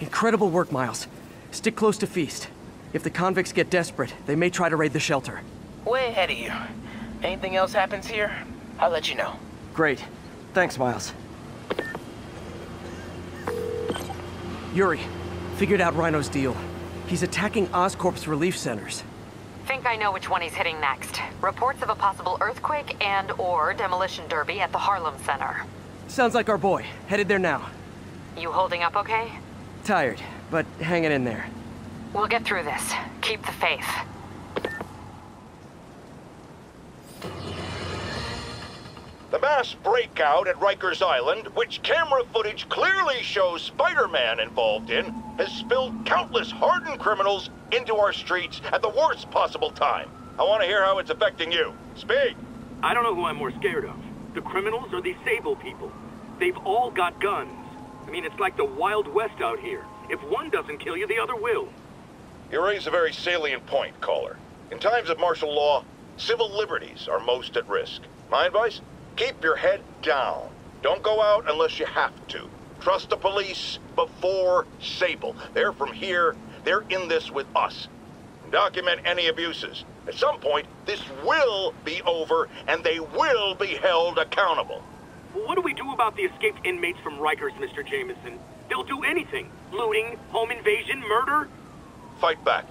Incredible work, Miles. Stick close to Feast. If the convicts get desperate, they may try to raid the shelter. Way ahead of you. Anything else happens here, I'll let you know. Great. Thanks, Miles. Yuri, figured out Rhino's deal. He's attacking Oscorp's relief centers. Think I know which one he's hitting next. Reports of a possible earthquake and or demolition derby at the Harlem Center. Sounds like our boy. Headed there now. You holding up okay? Tired, but hanging in there. We'll get through this. Keep the faith. The mass breakout at Rikers Island, which camera footage clearly shows Spider-Man involved in, has spilled countless hardened criminals into our streets at the worst possible time. I want to hear how it's affecting you. Speak! I don't know who I'm more scared of. The criminals or these Sable people. They've all got guns. I mean, it's like the Wild West out here. If one doesn't kill you, the other will. You raise a very salient point, caller. In times of martial law, civil liberties are most at risk. My advice? Keep your head down. Don't go out unless you have to. Trust the police before Sable. They're from here. They're in this with us. Document any abuses. At some point, this will be over, and they will be held accountable. What do we do about the escaped inmates from Rikers, Mr. Jameson? They'll do anything. Looting, home invasion, murder. Fight back.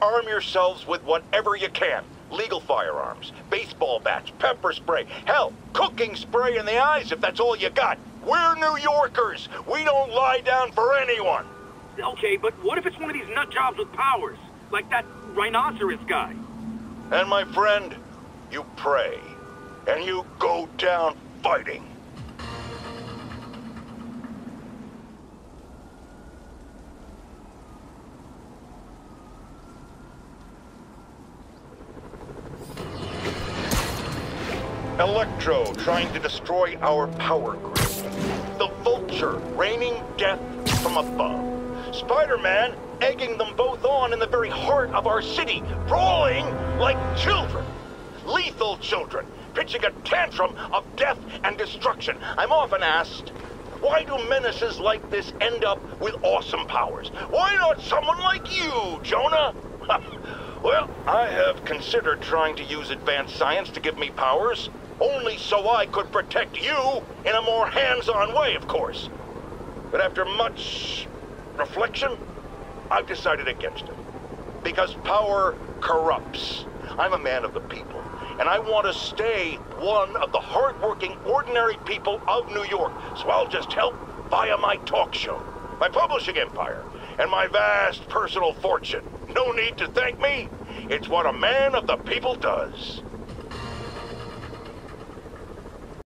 Arm yourselves with whatever you can legal firearms, baseball bats, pepper spray, hell, cooking spray in the eyes if that's all you got. We're New Yorkers. We don't lie down for anyone. Okay, but what if it's one of these nut jobs with powers? Like that rhinoceros guy? And my friend, you pray. And you go down fighting. Electro trying to destroy our power grid. The Vulture raining death from above. Spider-Man egging them both on in the very heart of our city, brawling like children. Lethal children, pitching a tantrum of death and destruction. I'm often asked, why do menaces like this end up with awesome powers? Why not someone like you, Jonah? well, I have considered trying to use advanced science to give me powers. Only so I could protect you in a more hands-on way, of course. But after much reflection, I've decided against it. Because power corrupts. I'm a man of the people, and I want to stay one of the hardworking, ordinary people of New York, so I'll just help via my talk show, my publishing empire, and my vast personal fortune. No need to thank me. It's what a man of the people does.